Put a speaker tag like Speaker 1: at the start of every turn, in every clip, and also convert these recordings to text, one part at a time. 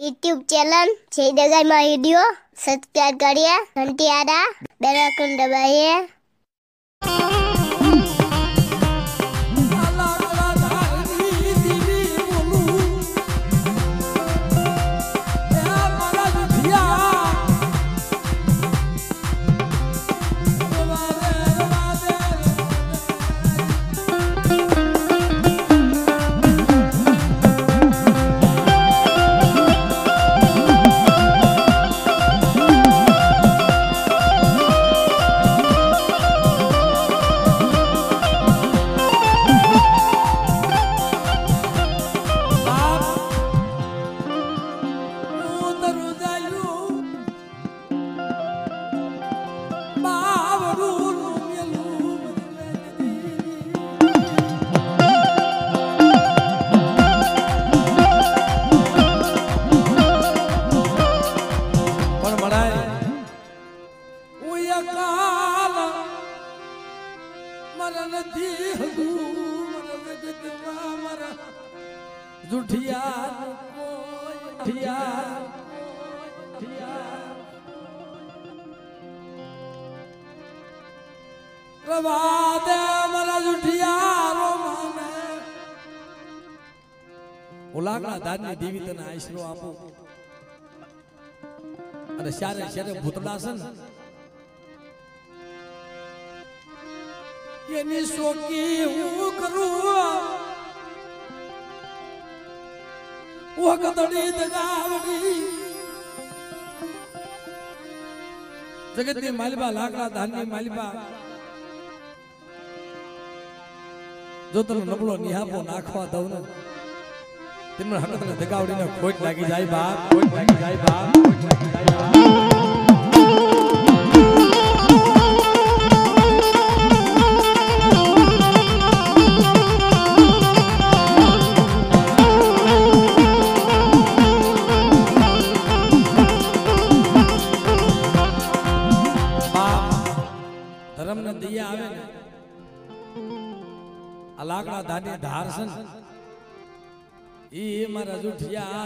Speaker 1: YouTube channel જય દગાઈમાં video subscribe કરીએ. ઘંટી આડા બેલ આઇકન દબાઈએ
Speaker 2: દેવી તને આશરો આપું અને શારે શારે ભૂતડા છે ને એની શોકી હું કરું વખતડી દગાવડી જગતની માલિબા લાકડા ધાનની માલિબા જો તને નબળો નિહાપો નાખવા દઉં ને તેમને હકત ને દગાવડીને ખોટ લાગી જાય બાપ ખોટ લાગી જાય બાપ ખોટ લાગી જાય બાપ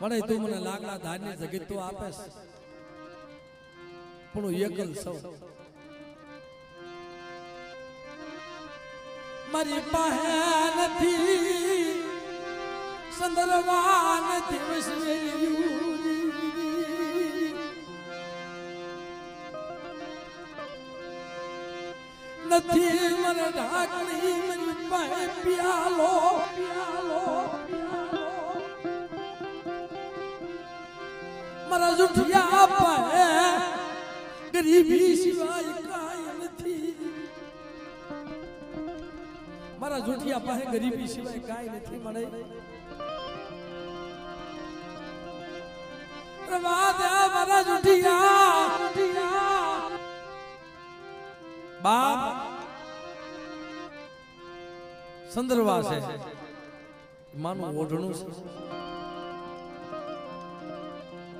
Speaker 2: મને તું મને લાકડા ધારની જગત તો આપેસ પણ હું એકલ સૌ મારી પાસે નથી સંદર્ભા નથી વિસરેલું નથી મને ઢાકણી મને પાસે પિયાલો પિયાલો મારા જુઠિયા પાસે ગરીબી સિવાય કાંઈ નથી મારા જુઠિયા પાસે ગરીબી સિવાય કાંઈ નથી મળે રવા દે મારા જુઠિયા જુઠિયા બાપ સંદર્ભા છે માનું ઓઢણું છે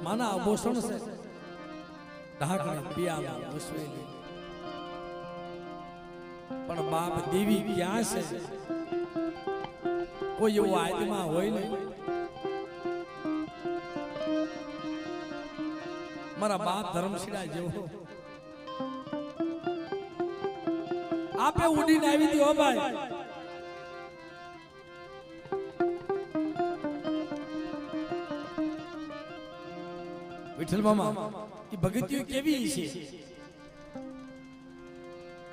Speaker 2: માના આભૂષણ છે ઢાકણે પિયામાં વસવેલી. પણ બાપ દેવી ક્યાં છે? કોઈ એવો આત્મા હોય નહીં મારા બાપ ધર્મશીલા જેવો. આપે ઉડીને આવી હતી ભાઈ. વિઠ્ઠલ મામા એ ભગતીઓ કેવી છે?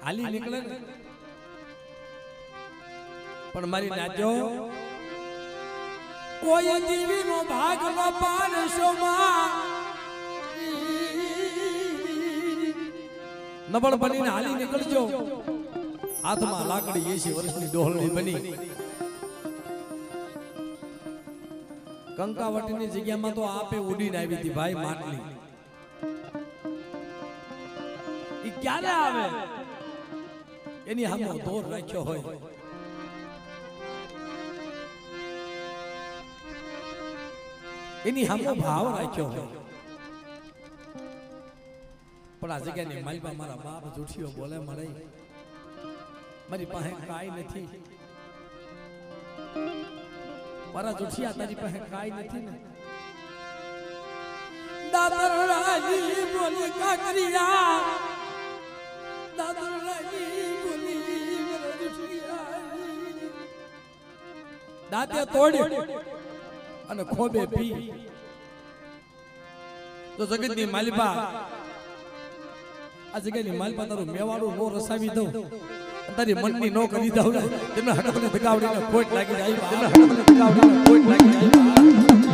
Speaker 2: હાલી નીકળે ને. પણ મારી નાજો, કોઈ દેવી નો ભાગ નો પાનસો માં. નબળ બનીને હાલી નીકળજો. હાથમાં લાકડી એસી વર્ષની ડોહલની બની. કંકાવટીની જગ્યામાં તો આપે ઉડીને આવી હતી ભાઈ માટલી ઈ ક્યારે આવે એની સામે દોર રાખ્યો હોય એની સામે ભાવ રાખ્યો હોય પણ આ જગ્યાની માલપા મારા બાપ જૂઠીઓ બોલે મળે મારી પાસે કાંઈ નથી મારા જોઠિયા તારી પાસે કાઈ નથી ને. દાદર રાજી બોલી કાકરિયા દાદર રાજી બોલી મારા જુઠિયા દાંતે તોડી અને ખોબે પી. તો જગતની માલિપા આ જગ્યાની માલિપા તારું મેવાડું નો રસાવી દઉં. તારી મનની નો કરી ને તેમને હકતને ધગાવડીને ખોટ લાગી જાય તેમને હકતને ધગાવડીને ખોટ લાગી જાય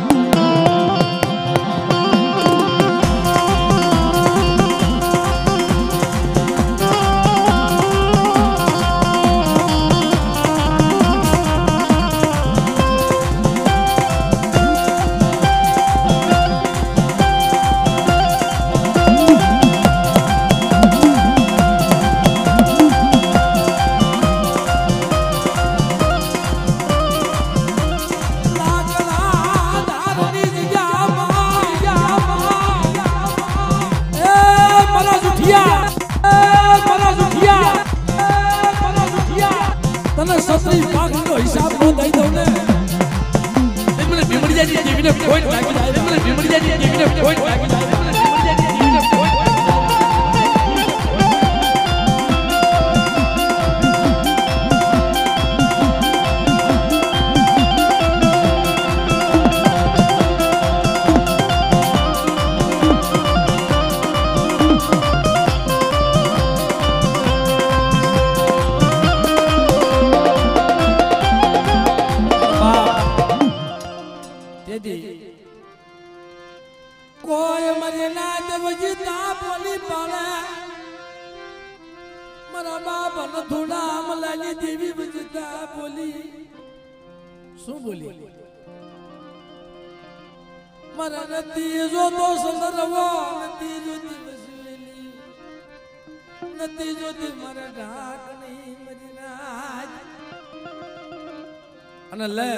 Speaker 2: અને લે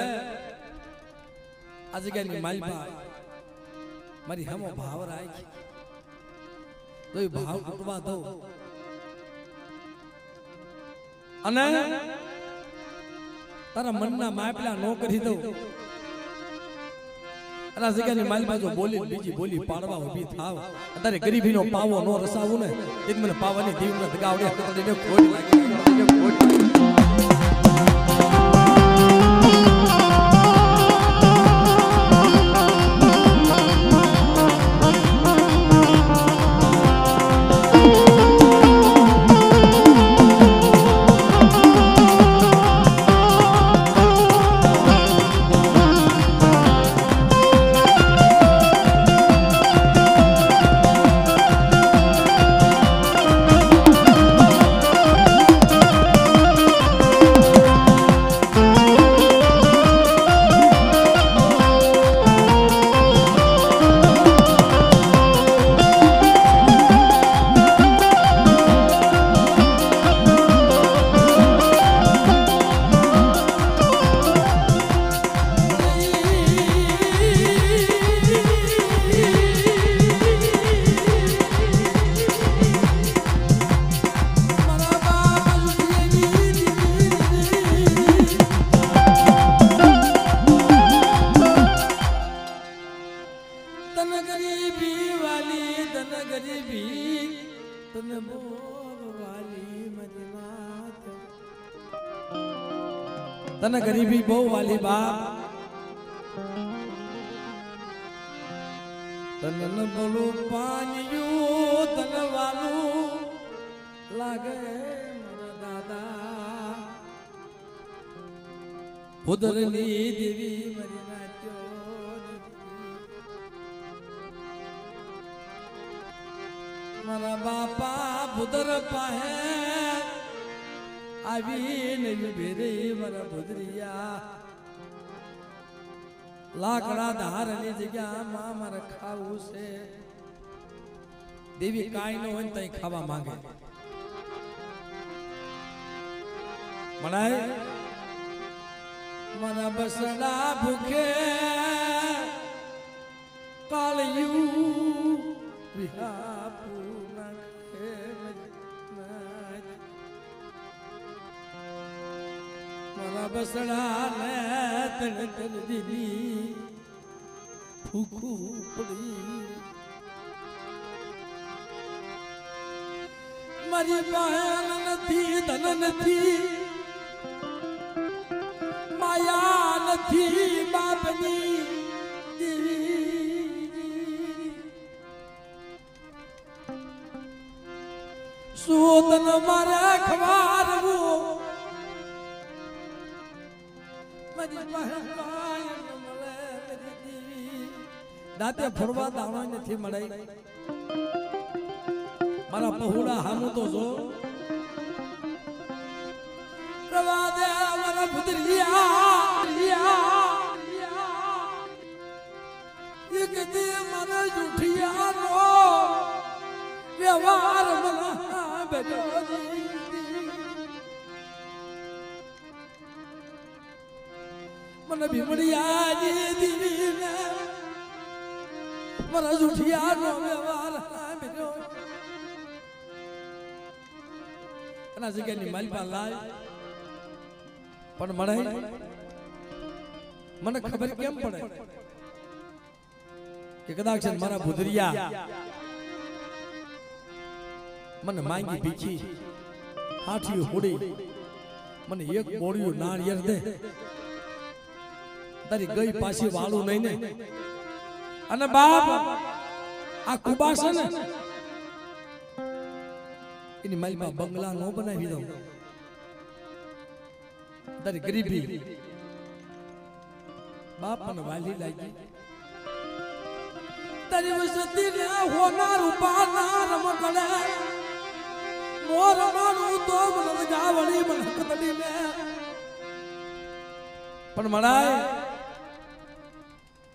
Speaker 2: આ જગ્યાની ભાઈ મારી હમો ભાવ રાખી તો એ ભાવ તૂટવા દો અને તારા મનના માપલા નો કરી દો અને આ જગ્યાની માલપા બાજુ બોલી બીજી બોલી પાડવા ઊભી થાવ તારે ગરીબીનો પાવો નો રસાવું ને એક મને પાવાની દીવ ને દગાવડે ખોટ લાગે ખોટ તન ગરીબી બહુ વાલી બાપ તન ન બોલું પાનિયું તન વાલું લાગે મારા દાદા ઉદરની દેવી મરી નાચ્યો મારા બાપા ભુદર પાહે આવીને ઊભી રહી મારા ભુદરિયા લાકડા ધારની જગ્યામાં મારે ખાવું છે. દેવી કાંઈ ન હોય તઈ ખાવા માંગે. મનાય મારા બસડા ભૂખે મારા બસડા ને તણ તણ દીદી ફૂકું પડી મારી પાસે નથી ધન નથી માયા નથી બાપની સુતન મારે ખવારવું મારી પાસે કાંઈ ન મળે દેવી. દાંતે ફોડવા દાણો નથી મળે મારા પહોળા હામું તો જો. રવા દે મારા દે મારા જુઠિયાનો વ્યવહાર મને બેઠો મને ભીમડિયા દીદીને મારા જુઠિયાનો વ્યવહાર બેઠો એના જગ્યાની માલપા લાય પણ મળે મને ખબર કેમ પડે કે કદાચ છે ને મારા ભૂદરિયા મને માંગી ભીખી હાથી હોડી મને એક બોળિયું નાળિયેર દે તારી ગઈ પાછી વાળું નહીં ને. અને બાપ આ કુબા છે ને એની માલમાં બંગલા નો બનાવી દઉં. તારી ગરીબી. બાપ મને વાલી લાગી. તારી વસતી ને હોનાર ઉપાના રમકડે. મોર માનું તો મને કતડી ને પણ મળાય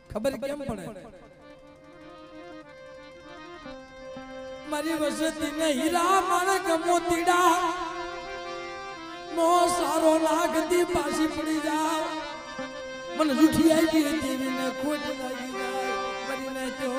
Speaker 2: ખબર કેમ પડે? મારી વસતી ને હીરા માણક મોતીડા મો સારો લાગતી પાછી પડી જા મને જૂઠી આવી દેવી ને ખોટ લાગી જાય. કરીને તો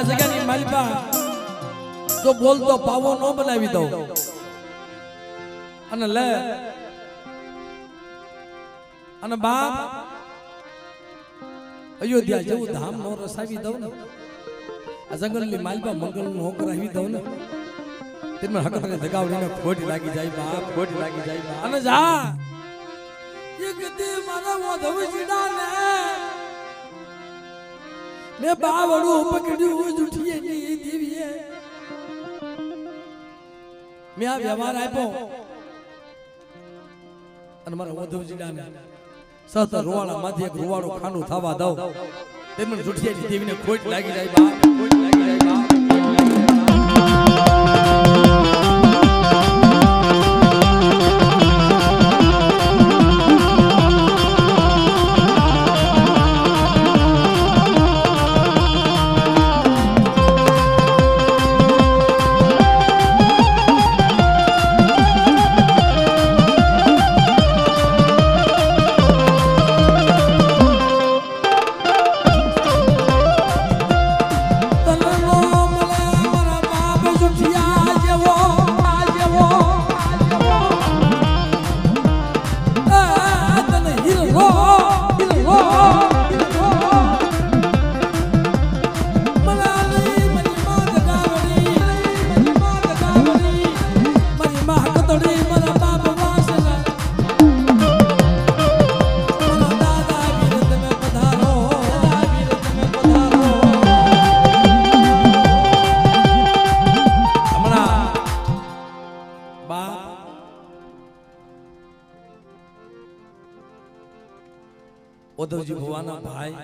Speaker 2: ક્યાં જગ્યાની માલિકા જો બોલતો પાવો ન બનાવી દઉં. અને લે. અને બાપ, અયોધ્યા જેવું ધામ નો રસાવી દઉં ને. આ જંગલની માલિકા મંગલ નો રાવી દઉં ને. તેમને હકત ને ધગાવડીને ખોટ લાગી જાય બાપ, ખોટ લાગી જાય અને જા. એક તે મારા માધવ જીડાને મેં બાવડું પકડ્યું જુઠીએ ની દેવીએ. મેં આ વ્યવહાર આપ્યો. અને મારા વધુજીડાને સત રોવાળા માંથી એક રોવાળું ખાનું થવા દઉં. તેમને ની દેવીને ખોટ લાગી જાય બા ખોટ લાગી ઉદ્ધવજી ભુવાના ભાઈ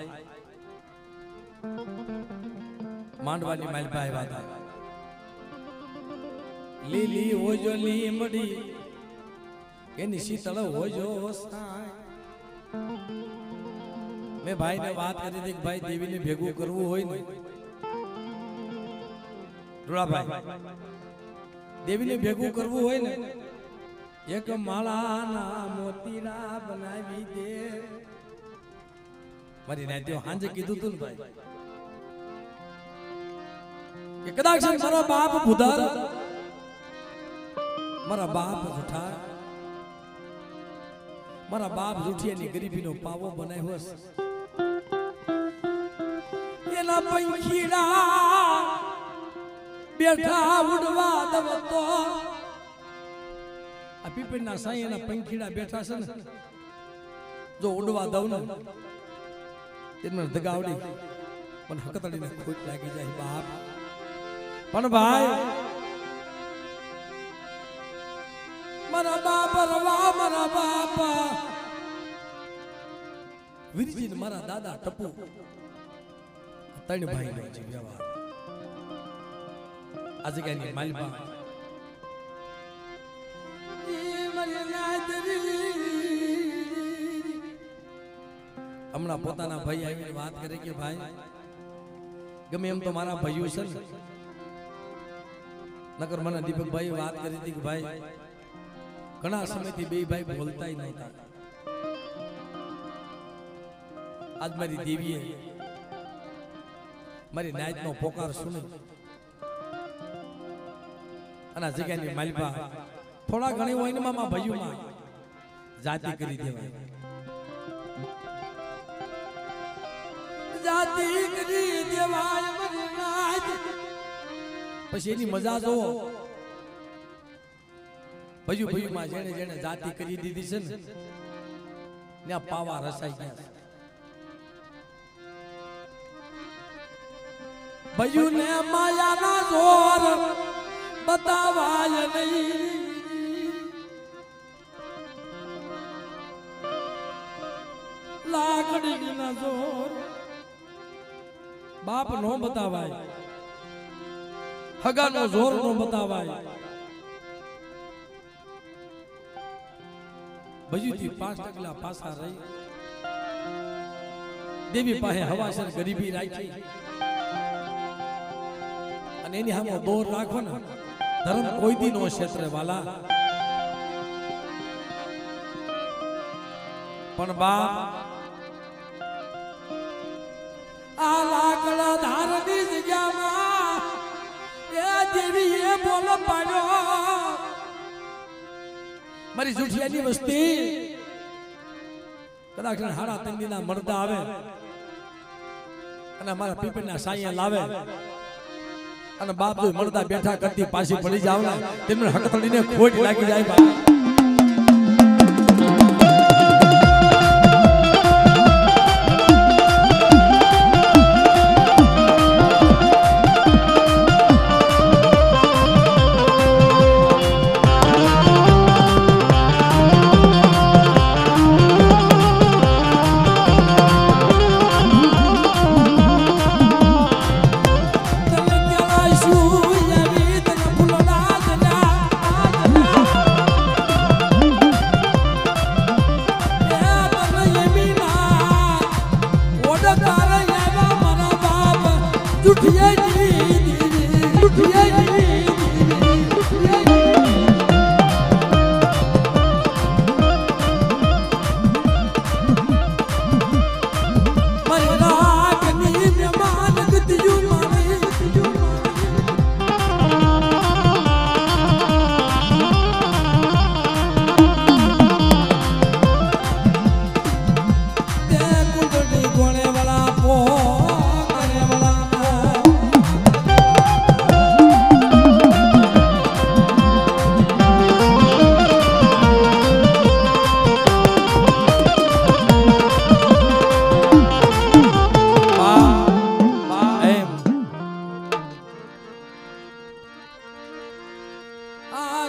Speaker 2: માંડવાની માલપા આવ્યા હતા લીલી હોજો લીમડી એની શીતળ હોજો સાય. મેં ભાઈને વાત કરી હતી કે ભાઈ દેવીને ભેગું કરવું હોય ને રૂડાભાઈ દેવીને ભેગું કરવું હોય ને એક માળાના મોતીડા બનાવી દે મારી નાતીઓ હાંજે કીધું તું ને ભાઈ કે કદાચ મારા બાપ ભૂધાર મારા બાપ જઠાર મારા બાપ જુઠિયાની ગરીબીનો પાવો બનાવ્યો એના પંખીડા બેઠા ઉડવા દવતો આ પીપળના સાંઈ એના પંખીડા બેઠા છે ને જો ઉડવા દઉં ને તેને દગાવડી. મને હકતડીને ખોટ લાગી જાય બાપ. પણ ભાઈ મારા બાપ રવા મારા બાપ. વીરજી મારા દાદા ટપુ. ત્રણ ભાઈ નો વ્યવહાર. આ જગ્યાની માલપા હમણાં પોતાના ભાઈ આવીને વાત કરે કે ભાઈ ગમે એમ તો મારા ભાઈઓ છે ને નકર મને દીપકભાઈ વાત કરી હતી કે ભાઈ ઘણા સમયથી બે ભાઈ બોલતા નહોતા આજ મારી દેવીએ મારી નાયતનો પોકાર સુને અને આ જગ્યાની માલપા થોડા ઘણી હોય ને મામા ભાઈઓમાં જાતિ કરી દેવાય દેવાય પછી એની મજા જો ભજુ માં જેને જેને જાતિ કરી દીધી છે ને ત્યાં પાવા રસાઈ ગયા ભજુ ને માયાના જોર બતાવાય નહીં. લાકડી ના જોર બાપ નો બતાવાય હગાનો જોર નો બતાવાય ભજુથી પાંચ ટકલા પાસા રહી દેવી પાસે હવાસર ગરીબી રાખી અને એની સામે દોર રાખો ને ધર્મ કોઈ દી નો ક્ષેત્ર વાલા પણ બાપ આ ની જગ્યામાં એ દેવી એ બોલો પાડ્યો. મારી જુઠિયાની વસ્તી કદાચ હાડા તંગીના મરદા આવે અને અમારા પીપળના સાયા લાવે અને બાપ મળતા બેઠા કરતી પાછી પડી જાવ ને તેમને હકતડીને ખોટ લાગી જાય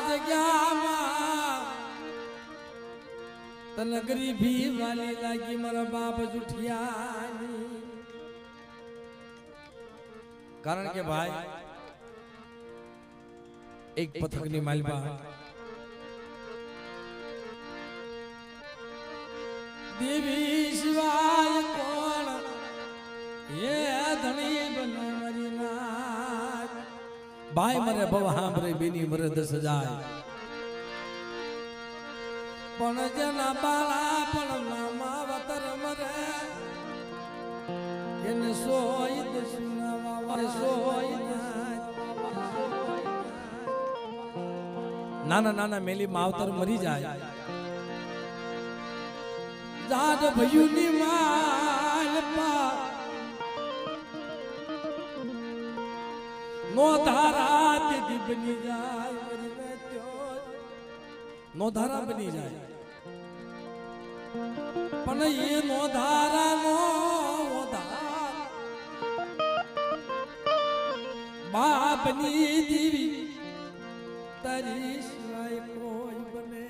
Speaker 2: જગ્યામાં તને ગરીબી વાલી લાગી મારા બાપ જુઠિયાની કારણ કે ભાઈ એક પથકની માલપા દેવી શિવાય કોણ એ ધણી બનો મરી નાખ ભાઈ મરે ભવ હાંભરે બેની મરે દસ જાય પણ જેના બાળા પણ નામા વતર મરે એને સોય દુશ્મના વાવા સોય નાના નાના મેલી માવતર મરી જાય જાડ ભયુની માલ પા નો ધારા તેથી બની જાય મરીને ત્યો જ. નો ધારા બની જાય પણ એ નો ધારા નો ધાર બાપની દીવી તારી સિવાય કોઈ બને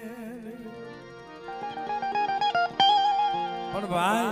Speaker 2: નહીં પણ ભાઈ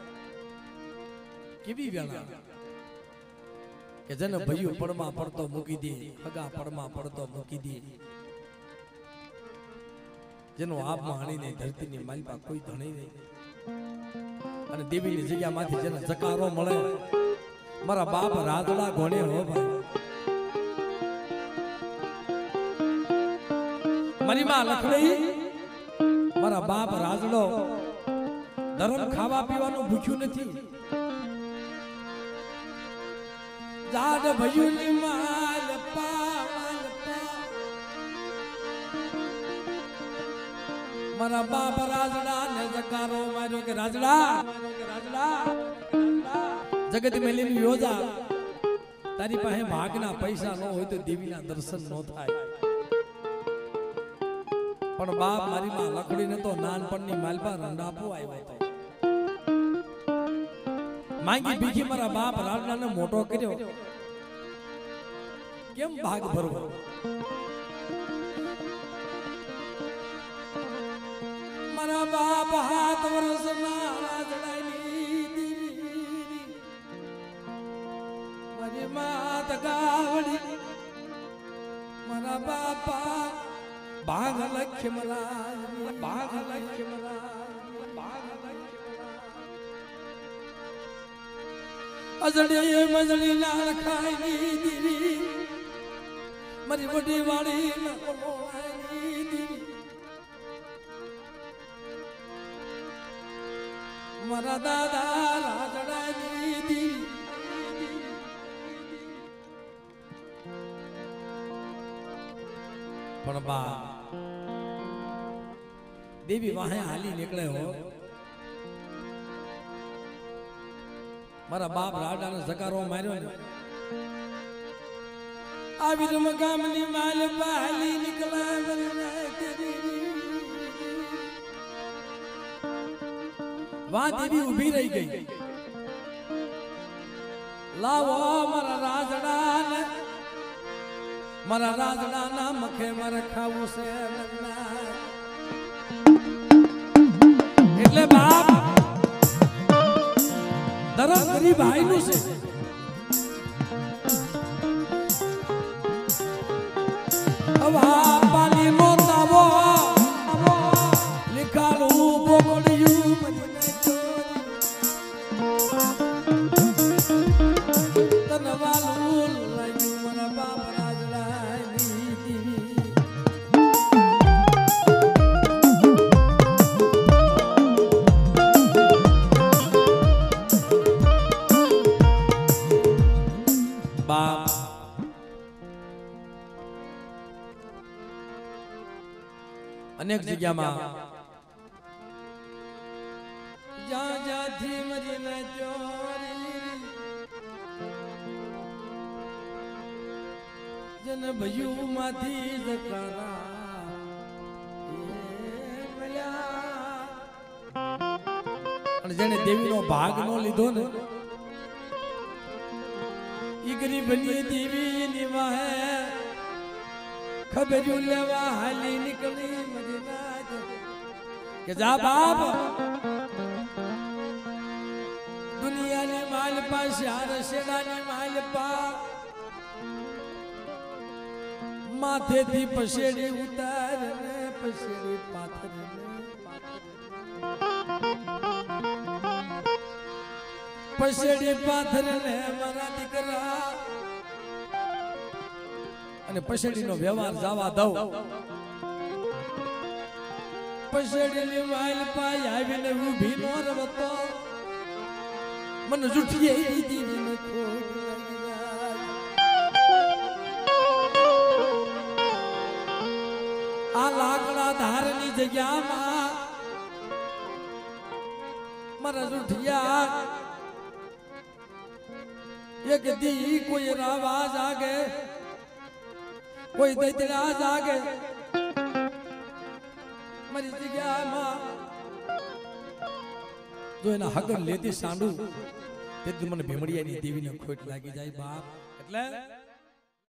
Speaker 2: કેવી વેળા કે જેને ભયું પડમાં પડતો મૂકી દે હગા પડમાં પડતો મૂકી દે. જેનો આપમાં હણીને ધરતીની માલિકા કોઈ ધણી નહીં. અને દેવીની જગ્યામાંથી જેને જકારો મળે. મારા બાપ રાધડા ઘોડે હો ભાઈ. મારી માં લખડી મારા બાપ રાજડો ધરમ ખાવા પીવાનું ભૂખ્યું નથી. જાડ ભયુલી માલ મારા બાપ રાજડા ને જકારો માર્યો કે રાજડા જગત મેલીની યોજા. તારી પાસે ભાગના પૈસા ન હોય તો દેવીના દર્શન ન થાય. પણ બાપ મારી માં લકડીને તો નાનપણની માલપા રંડાપો આવ્યો હતો. માંગી ભીખી મારા બાપ રાડાને મોટો કર્યો કેમ ભાગ ભરવો મારા બાપ હાથ વરસના રાજડાની દીવી મારી માત ગાવડી મારા બાપા ભાગ લખ્ય મરાય ભાગ અજડે મજડી નાળ ખાઈ દીવી. મારી વડી વાળી મારા દાદા રાજડા દીદી પણ બા દેવી વાહે હાલી નીકળે હો. મારા બાપ રાડાને જકારો માર્યો ને આવી રમ ગામની માલ હાલી નીકળે વાહ દેવી ઊભી રહી ગઈ લાવો મારા રાજડાને મારા રાજડાના મખે મારે ખાવું છે લગ્ન. એટલે બાપ ધરમ ગરીબ ભાઈનું છે. હવા અનેક જગ્યામાં. જ્યાં જ્યાંથી મરીને ચોરી. જન ભયું માંથી જકારા જેને દેવીનો ભાગ નો લીધો ને ઈ ગરીબની દેવી નિવાહે खबे खबजुलवा हाली निकली के जा बाप। दुनिया ने माल पा शार शेरा ने माल पा। माथे दी पसेड़ी, उतार ने पसेड़ी, पाथर ने पसेड़ी, पाथर ने मरा दिख रहा અને પસેડીનો વ્યવહાર જવા દઉં પસેડીની વાઈલ પાય આવીને ઊભી નો રમતો મને જુઠીએ દીધી ને ખોટ લાગી જાય. આ લાકડા ધારની જગ્યામાં મારા જુઠિયા એક દી કોઈ રાવા જાગે કોઈ દૈતરા જાગે. મારી જગ્યામાં જો એના હગર લેતી સાંડું, તેથી મને ભીમડિયાની દેવીને ખોટ લાગી જાય બાપ. એટલે